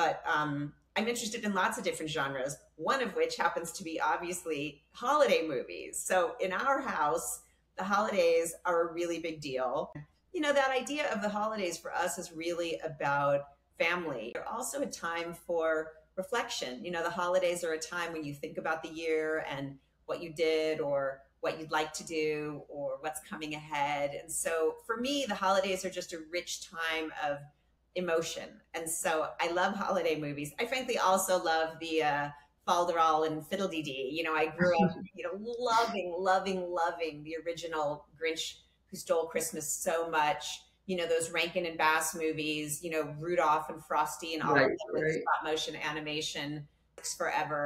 but um, I'm interested in lots of different genres, one of which happens to be obviously holiday movies. So in our house, the holidays are a really big deal. You know, that idea of the holidays for us is really about family. They're also a time for reflection. You know, the holidays are a time when you think about the year and what you did or what you'd like to do or what's coming ahead. And so for me, the holidays are just a rich time of emotion. And so I love holiday movies. I frankly also love the uh, Falderal and Fiddle-Dee-Dee. You know, I grew up, you know, loving, loving, loving the original Grinch Who Stole Christmas so much. You know, those Rankin and Bass movies, you know, Rudolph and Frosty and all right, of them right. stop motion animation forever.